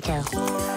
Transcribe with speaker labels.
Speaker 1: Pinto.